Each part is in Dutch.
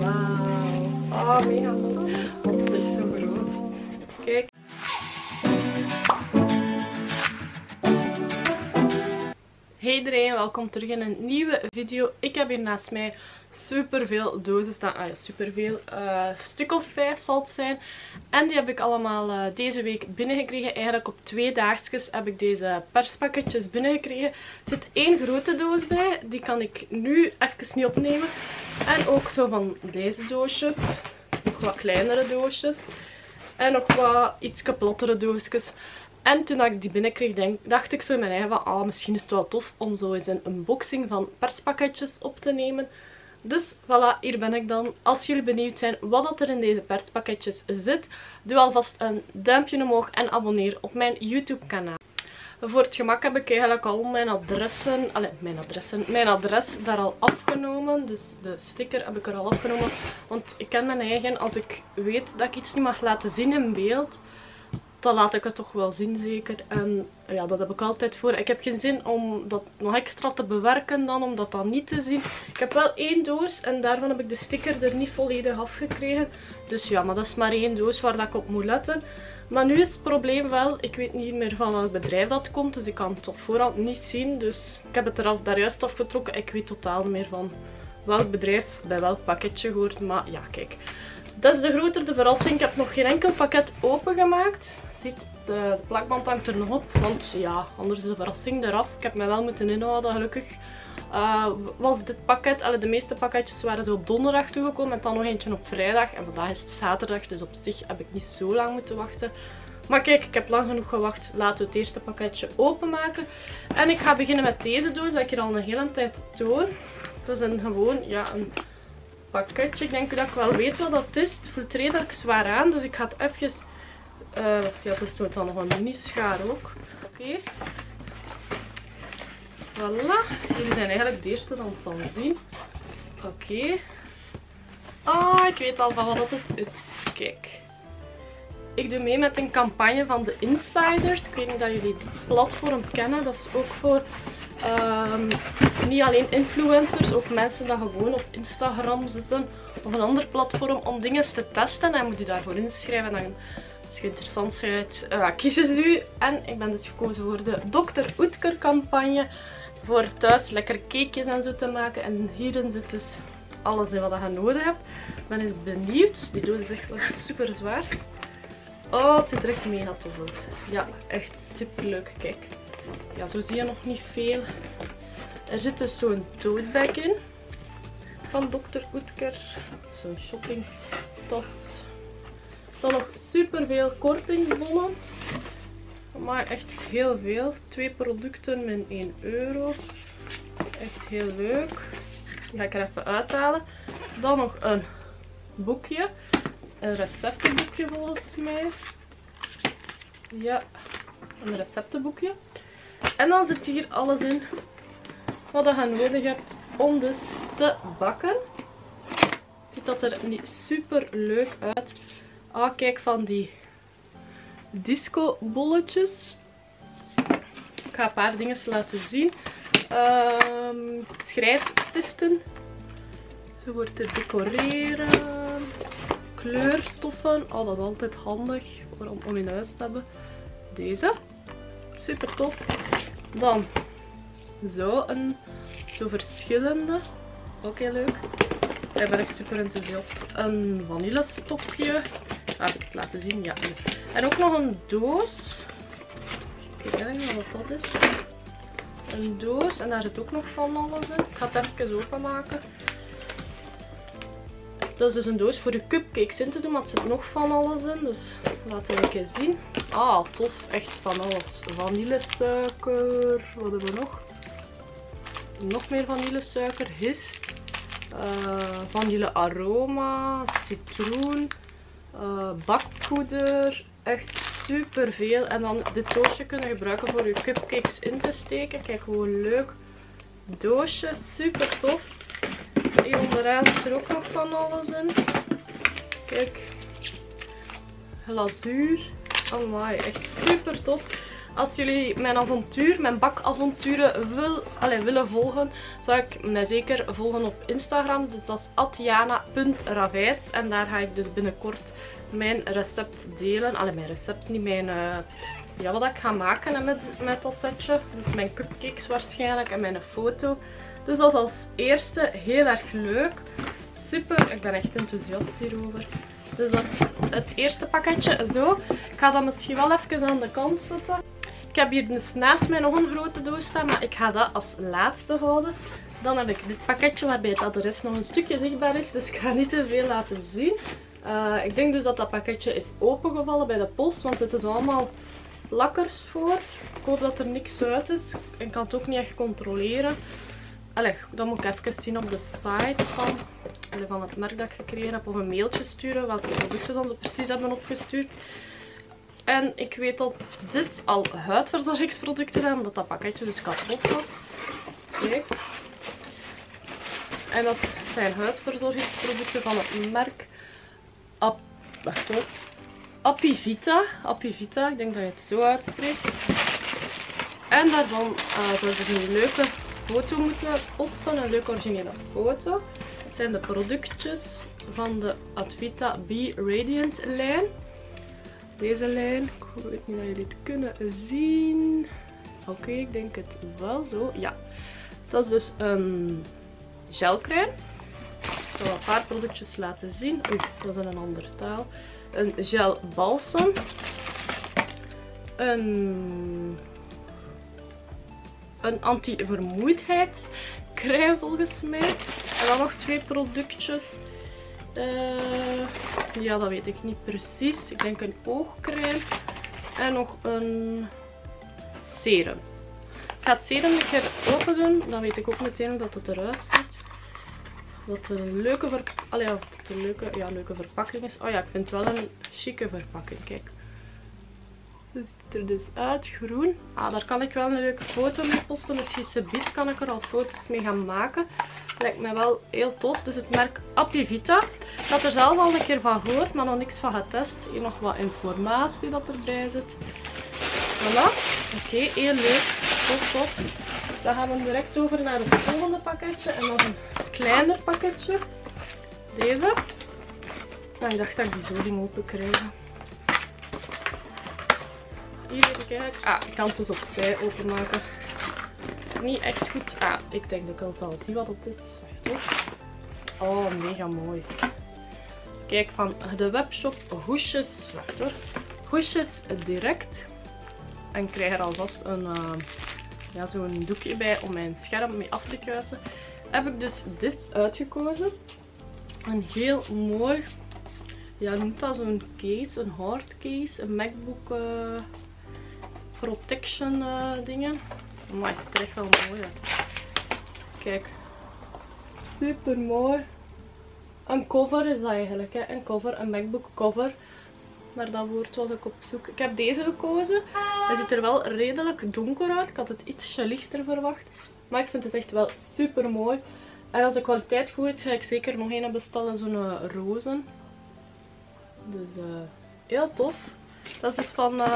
Wauw. Oh, mega leuk. Dat is echt zo groot. Kijk. Hey iedereen, welkom terug in een nieuwe video. Ik heb hier naast mij superveel dozen staan. Ah ja, superveel. Uh, stuk of vijf zal het zijn. En die heb ik allemaal uh, deze week binnengekregen. Eigenlijk op twee dagjes heb ik deze perspakketjes binnengekregen. Er zit één grote doos bij. Die kan ik nu even niet opnemen. En ook zo van deze doosjes. Nog wat kleinere doosjes. En nog wat iets kapottere doosjes. En toen ik die binnenkreeg, dacht ik zo in mijn eigen van, ah, misschien is het wel tof om zo eens een unboxing van perspakketjes op te nemen. Dus voilà, hier ben ik dan. Als jullie benieuwd zijn wat er in deze perspakketjes zit, doe alvast een duimpje omhoog en abonneer op mijn YouTube kanaal. Voor het gemak heb ik eigenlijk al mijn adressen, allez, mijn adressen, mijn adres daar al afgenomen. Dus de sticker heb ik er al afgenomen. Want ik ken mijn eigen, als ik weet dat ik iets niet mag laten zien in beeld, dan laat ik het toch wel zien zeker. En ja, dat heb ik altijd voor. Ik heb geen zin om dat nog extra te bewerken dan, om dat dan niet te zien. Ik heb wel één doos en daarvan heb ik de sticker er niet volledig afgekregen. Dus ja, maar dat is maar één doos waar dat ik op moet letten. Maar nu is het probleem wel, ik weet niet meer van welk bedrijf dat komt, dus ik kan het op voorhand niet zien. Dus ik heb het er al daar juist afgetrokken. Ik weet totaal niet meer van welk bedrijf bij welk pakketje hoort. Maar ja, kijk. Dat is de grotere verrassing. Ik heb nog geen enkel pakket opengemaakt de, plakband hangt er nog op. Want ja, anders is de verrassing eraf. Ik heb me wel moeten inhouden, gelukkig. Uh, was dit pakket, alle de meeste pakketjes waren zo op donderdag toegekomen. En dan nog eentje op vrijdag. En vandaag is het zaterdag, dus op zich heb ik niet zo lang moeten wachten. Maar kijk, ik heb lang genoeg gewacht. Laten we het eerste pakketje openmaken. En ik ga beginnen met deze doos, dat ik hier al een hele tijd toon. Dat is een gewoon, ja, een pakketje. Ik denk dat ik wel weet wat dat is. Het voelt redelijk zwaar aan, dus ik ga het even uh, ja, dat is dan nog een mini schaar ook. Oké. Voilà. Jullie zijn eigenlijk de eerste dan het zien. Oké. Okay. Ah, ik weet al van wat het is. Kijk. Ik doe mee met een campagne van de Insiders. Ik weet niet dat jullie dit platform kennen. Dat is ook voor um, niet alleen influencers, ook mensen die gewoon op Instagram zitten. Of een ander platform om dingen te testen. En moet je daarvoor inschrijven. Dan je interessant bent, uh, kiezen ze u. En ik ben dus gekozen voor de Dr. Oetker campagne. Voor thuis lekker cakejes en zo te maken. En hierin zit dus alles in wat je nodig hebt. Ik ben benieuwd. Die doos is echt wel super zwaar. Oh, het ziet er echt mega tof uit. Ja, echt super leuk. Kijk. Ja, zo zie je nog niet veel. Er zit dus zo'n toadbag in. Van Dr. Oetker. Zo'n shoppingtas. Dan nog super veel kortingsbonnen. Maar echt heel veel. Twee producten met 1 euro. Echt heel leuk. Ga ik er even uithalen. Dan nog een boekje. Een receptenboekje volgens mij. Ja, een receptenboekje. En dan zit hier alles in wat je nodig hebt om dus te bakken. Ziet dat er niet super leuk uit. Ah, kijk van die disco bolletjes. Ik ga een paar dingen laten zien. Um, schrijfstiften. Zo wordt te decoreren. Kleurstoffen. Oh, dat is altijd handig om, om in huis te hebben. Deze. Super tof. Dan zo een zo verschillende. Ook heel leuk. Ik ben echt super enthousiast. Een vanillestopje. Heb ik het laten zien? Ja. En ook nog een doos. Ik weet niet wat dat is. Een doos. En daar zit ook nog van alles in. Ik ga het even openmaken. Dat is dus een doos voor je cupcakes in te doen. Maar het zit nog van alles in. Dus laten we even zien. Ah, tof. Echt van alles. Vanillesuiker. Wat hebben we nog? Nog meer vanillesuiker. Hist. Uh, vanille aroma. Citroen uh, bakpoeder. Echt super veel. En dan dit doosje kunnen gebruiken voor je cupcakes in te steken. Kijk, gewoon leuk doosje. Super tof. Hier onderaan zit er ook nog van alles in. Kijk. Glazuur. Amai, echt super tof. Als jullie mijn avontuur, mijn bakavonturen wil, allez, willen volgen, zou ik mij zeker volgen op Instagram. Dus dat is atjana.ravijts. En daar ga ik dus binnenkort mijn recept delen. Allee, mijn recept, niet mijn... Uh, ja, wat ik ga maken met, met dat setje. Dus mijn cupcakes waarschijnlijk en mijn foto. Dus dat is als eerste heel erg leuk. Super, ik ben echt enthousiast hierover. Dus dat is het eerste pakketje zo. Ik ga dat misschien wel even aan de kant zetten. Ik heb hier dus naast mij nog een grote doos staan, maar ik ga dat als laatste houden. Dan heb ik dit pakketje waarbij het adres nog een stukje zichtbaar is, dus ik ga niet te veel laten zien. Uh, ik denk dus dat dat pakketje is opengevallen bij de post, want het is allemaal lakkers voor. Ik hoop dat er niks uit is. Ik kan het ook niet echt controleren. Allee, dan moet ik even zien op de site van, van het merk dat ik gekregen heb. Of een mailtje sturen welke producten ze precies hebben opgestuurd. En ik weet dat dit al huidverzorgingsproducten zijn. Omdat dat pakketje dus kapot was. Kijk. En dat zijn huidverzorgingsproducten van het merk Ap Wacht. Apivita. Apivita, ik denk dat je het zo uitspreekt. En daarvan uh, zou ik een leuke foto moeten posten. Een leuke originele foto. Het zijn de productjes van de Advita B Radiant lijn. Deze lijn. Ik weet niet dat jullie het kunnen zien. Oké, ik denk het wel zo. Ja. Dat is dus een gelcrème. Ik zal een paar productjes laten zien. Oei, dat is in een andere taal. Een gel balsam. Een, een anti-vermoeidheidscrème volgens mij. En dan nog twee productjes. Uh, ja, dat weet ik niet precies. Ik denk een oogcrème. En nog een serum. Ik ga het serum een keer open doen. Dan weet ik ook meteen hoe dat het eruit ziet. Dat het een leuke, ver... Allee, dat een leuke, ja, leuke verpakking is. Oh ja, ik vind het wel een chique verpakking. Kijk. Het ziet er dus uit. Groen. Ah, daar kan ik wel een leuke foto mee posten. Misschien subiet kan ik er al foto's mee gaan maken. Lijkt me wel heel tof. Dus het merk Apivita. Ik had er zelf al een keer van gehoord, maar nog niks van getest. Hier nog wat informatie dat erbij zit. Voilà. Oké, heel leuk. Tof, tof. Dan gaan we direct over naar het volgende pakketje. En nog een kleiner pakketje. Deze. Nou, ik dacht dat ik die zo ging open krijgen. Hier even kijken. Ah, ik kan het dus opzij openmaken. Niet echt goed. Ah, ik denk dat ik het al zie wat het is. Wacht Oh, mega mooi. Kijk, van de webshop hoesjes. Wacht hoor. Hoesjes direct. En krijg er alvast een, uh, ja, zo'n doekje bij om mijn scherm mee af te kruisen. Heb ik dus dit uitgekozen. Een heel mooi, ja noemt dat zo'n case, een hard case, een MacBook uh, protection uh, dingen. Maar het ziet er echt wel mooi uit. Kijk, super mooi. Een cover is dat eigenlijk, hè? een cover, een MacBook cover. Maar dat woord was ik op zoek. Ik heb deze gekozen. Hij ziet er wel redelijk donker uit. Ik had het ietsje lichter verwacht. Maar ik vind het echt wel super mooi. En als de kwaliteit goed is, ga ik zeker nog een bestellen. Zo'n uh, rozen. Dus uh, heel tof. Dat is van uh,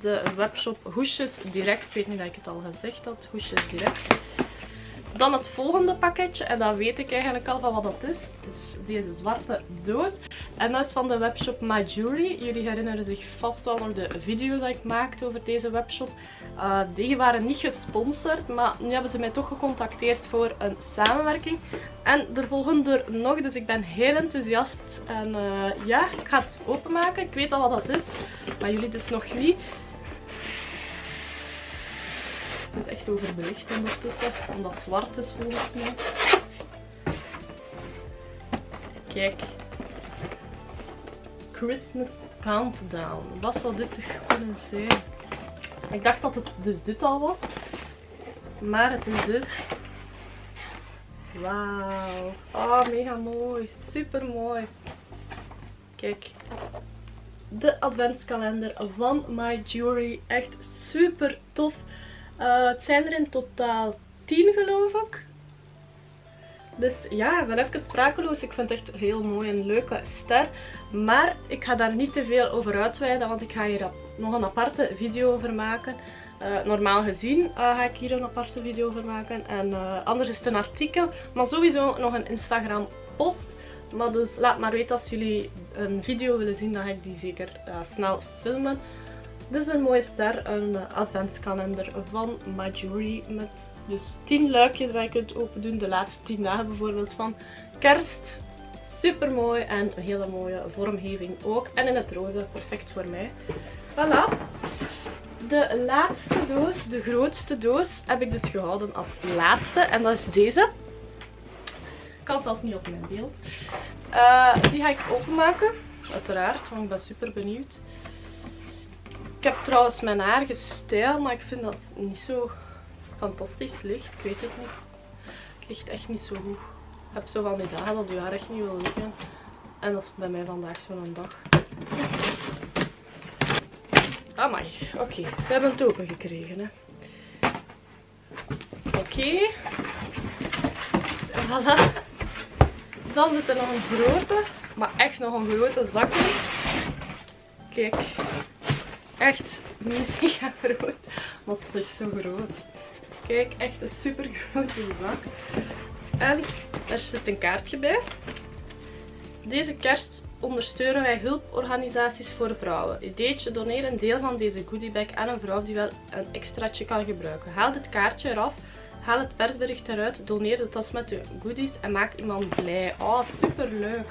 de webshop Hoesjes Direct. Ik weet niet dat ik het al gezegd had. Hoesjes Direct. Dan het volgende pakketje. En dat weet ik eigenlijk al van wat dat is. Het is deze zwarte doos. En dat is van de webshop My Jewelry. Jullie herinneren zich vast wel nog de video dat ik maakte over deze webshop. Uh, die waren niet gesponsord, maar nu hebben ze mij toch gecontacteerd voor een samenwerking. En er volgen er nog, dus ik ben heel enthousiast. En uh, ja, ik ga het openmaken. Ik weet al wat dat is, maar jullie dus nog niet. Het is echt overbelicht ondertussen, omdat het zwart is volgens mij. Kijk. Christmas Countdown. Wat zou dit kunnen zijn? Ik dacht dat het dus dit al was. Maar het is dus... Wauw. Oh, mega mooi. Super mooi. Kijk. De adventskalender van My Jewelry. Echt super tof. Uh, het zijn er in totaal 10 geloof ik. Dus ja, ben even sprakeloos. Ik vind het echt heel mooi en leuke ster. Maar ik ga daar niet te veel over uitweiden, want ik ga hier nog een aparte video over maken. Uh, normaal gezien uh, ga ik hier een aparte video over maken. En anders is het een artikel. Maar sowieso nog een Instagram post. Maar dus laat maar weten als jullie een video willen zien, dan ga ik die zeker snel filmen. Dit is een mooie ster, een adventskalender van Majuri met dus 10 luikjes waar je kunt open doen. De laatste 10 dagen bijvoorbeeld van kerst. Super mooi en een hele mooie vormgeving ook. En in het roze, perfect voor mij. Voilà. De laatste doos, de grootste doos, heb ik dus gehouden als laatste. En dat is deze. Ik kan zelfs niet op mijn beeld. Uh, die ga ik openmaken. Uiteraard, want ik ben super benieuwd. Ik heb trouwens mijn haar gestyled, maar ik vind dat niet zo fantastisch licht. Ik weet het niet. Het ligt echt niet zo goed. Ik heb zo van die dagen dat je haar echt niet wil liggen. En dat is bij mij vandaag zo'n dag. Amai, oké. We hebben het open gekregen. Oké. Okay. Voilà. Dan zit er nog een grote, maar echt nog een grote zak in. Kijk. Echt mega groot. Maar is zo groot. Kijk, echt een super grote zak. En er zit een kaartje bij. Deze kerst ondersteunen wij hulporganisaties voor vrouwen. Ideetje, doneer een deel van deze goodiebag aan een vrouw die wel een extraatje kan gebruiken. Haal dit kaartje eraf, haal het persbericht eruit, doneer de tas met de goodies en maak iemand blij. Oh, super leuk.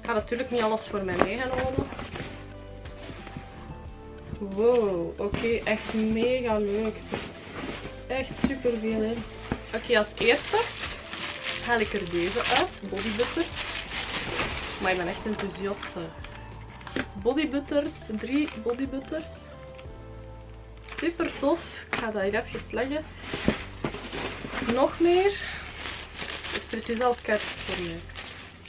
Ik ga natuurlijk niet alles voor mij meegenomen. Wow, oké, echt mega leuk. Echt super veel in. Oké, als eerste haal ik er deze uit, Body Butters. Maar ik ben echt enthousiast. Body Butters, drie Body Butters. Super tof. Ik ga dat hier even leggen. Nog meer. Het is precies al het voor mij.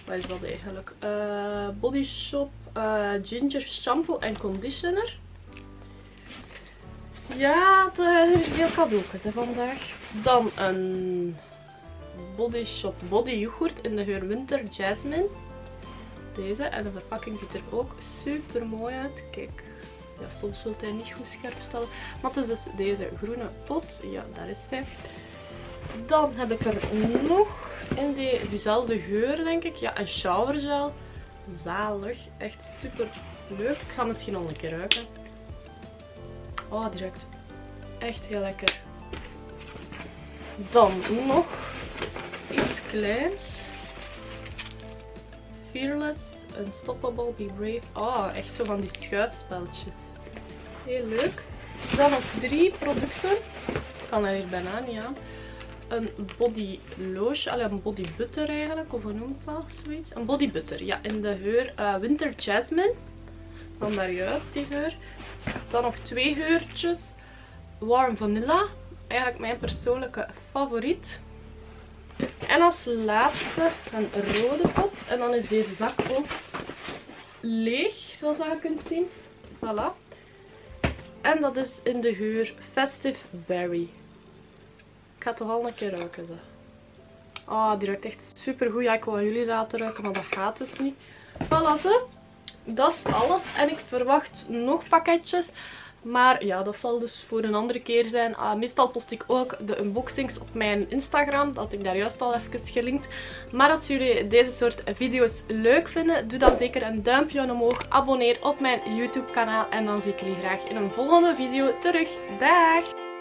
Wat is dat eigenlijk? Uh, Body Shop uh, Ginger Shampoo en Conditioner. Ja, er is veel cadeautjes vandaag. Dan een Body Shop Body Yoghurt in de geur Winter Jasmine. Deze. En de verpakking ziet er ook super mooi uit. Kijk, ja, soms zult hij niet goed scherp stellen. Maar het is dus deze groene pot. Ja, daar is hij. Dan heb ik er nog in die, diezelfde geur, denk ik. Ja, een showergel. Zalig. Echt super leuk. Ik ga misschien nog een keer ruiken. Oh, direct. Echt heel lekker. Dan nog iets kleins. Fearless, Unstoppable, Be Brave. Oh, echt zo van die schuifspeltjes. Heel leuk. Dan nog drie producten. Ik kan er hier bijna niet aan. Een body lotion, een body butter eigenlijk, of hoe noemt dat zoiets? Een body butter, ja, in de geur uh, Winter Jasmine. Dan daar juist die geur. Dan nog twee geurtjes. Warm Vanilla. Eigenlijk mijn persoonlijke favoriet. En als laatste een rode pot. En dan is deze zak ook leeg, zoals je kunt zien. Voilà. En dat is in de geur Festive Berry. Ik ga toch al een keer ruiken. Zo. Ah, die ruikt echt super goed. Ja, ik wil jullie laten ruiken, maar dat gaat dus niet. Voilà, zo dat is alles. En ik verwacht nog pakketjes. Maar ja, dat zal dus voor een andere keer zijn. Uh, meestal post ik ook de unboxings op mijn Instagram. Dat ik daar juist al even gelinkt. Maar als jullie deze soort video's leuk vinden, doe dan zeker een duimpje omhoog. Abonneer op mijn YouTube kanaal. En dan zie ik jullie graag in een volgende video terug. Dag!